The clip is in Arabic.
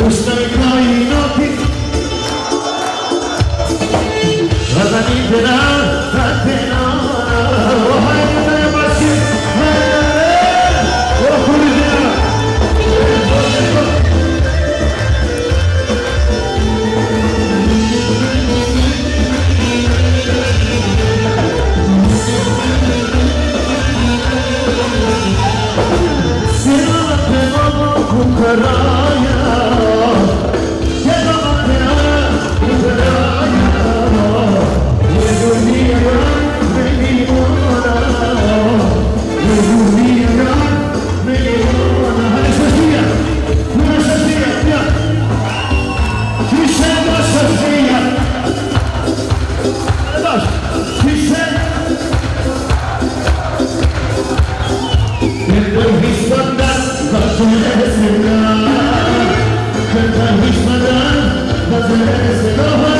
دوستای کائناتی غزنی دلم Hiç beden, bazen hepsi kafa